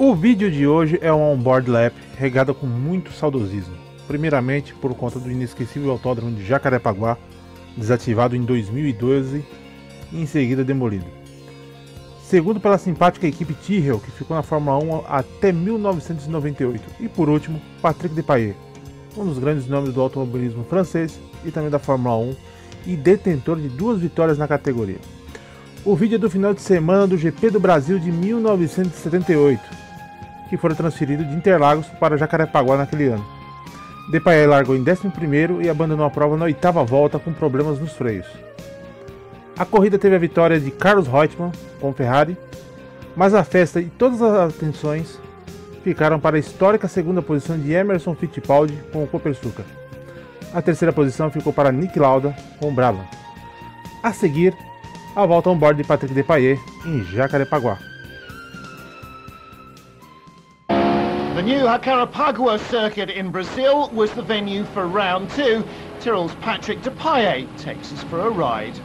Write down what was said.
O vídeo de hoje é um onboard lap regado com muito saudosismo. Primeiramente por conta do inesquecível autódromo de Jacarepaguá, desativado em 2012 e em seguida demolido. Segundo pela simpática equipe Tyrrell, que ficou na Fórmula 1 até 1998. E por último, Patrick Depailler, um dos grandes nomes do automobilismo francês e também da Fórmula 1 e detentor de duas vitórias na categoria. O vídeo é do final de semana do GP do Brasil de 1978, que foi transferido de Interlagos para Jacarepaguá naquele ano. Depailler largou em 11 e abandonou a prova na oitava volta com problemas nos freios. A corrida teve a vitória de Carlos Reutemann com Ferrari, mas a festa e todas as atenções ficaram para a histórica segunda posição de Emerson Fittipaldi com o Copersucar. A terceira posição ficou para Nick Lauda com o Brabham. A seguir, a volta on board de Patrick Depailler em Jacarepaguá. The new Jacarapagua circuit in Brazil was the venue for round two. Tyrrell's Patrick Depailler takes us for a ride.